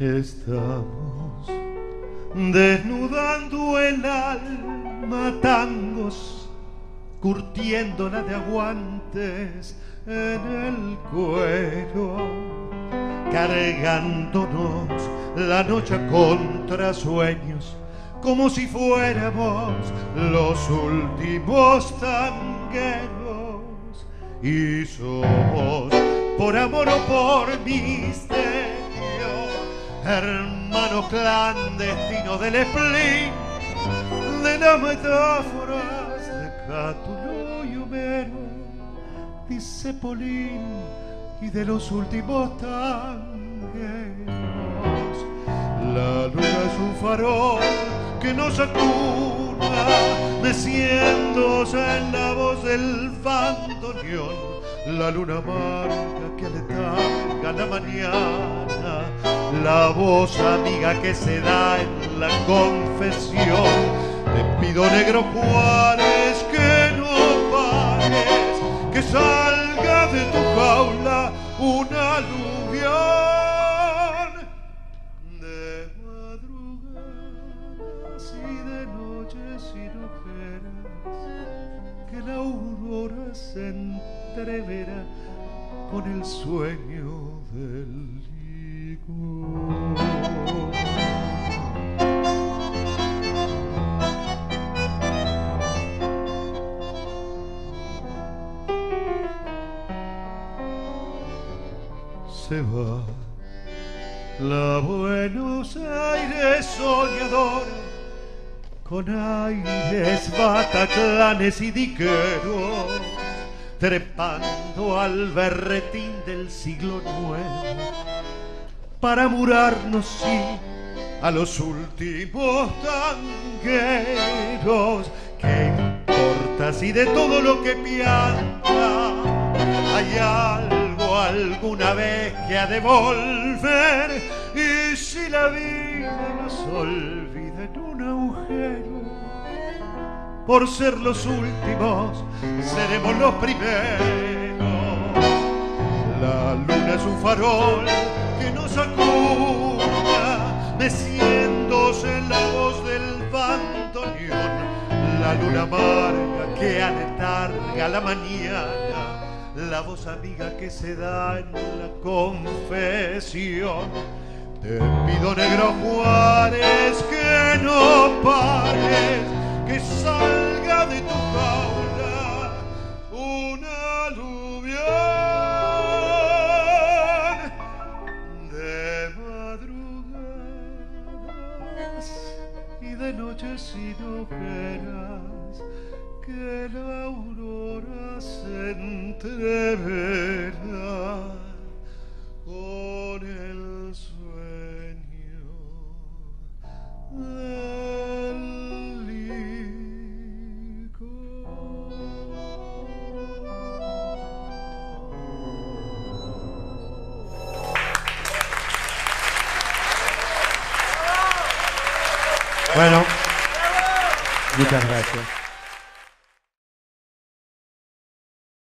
Estamos desnudando el alma tangos, curtiéndola de aguantes en el cuero, cargándonos la noche contra sueños, como si fuéramos los últimos tangueros. Y somos, por amor o por misterio, hermano clandestino del spleen, de las metáforas de Cátulo y Homero, dice Polín, y de los últimos tangueros. La luna es un farol que nos acuna, meciéndose en la voz del bandoneón. La luna marca que aletarga la mañana, la voz amiga que se da en la confesión. Te pido, negro Juárez, que no pares, que salga de tu jaula una aluvión de madrugadas y de noches sin ojeras, que la aurora se entreverá con el sueño del. Se va la Buenos Aires soñadora con aires bataclanes y diqueros trepando al berretín del siglo nuevo para murarnos sí a los últimos tangueros ¿Qué importa si de todo lo que pianta hay algo alguna vez que ha de volver? Y si la vida nos olvida en un agujero, por ser los últimos, seremos los primeros. La luna es un farol que nos acuda, meciéndose la voz del bandoneón la luna amarga que aletarga la mañana, la voz amiga que se da en la confesión. Te pido, negro Juárez, y de noches sin que la aurora se entreverá con el sueño Bueno, muchas gracias.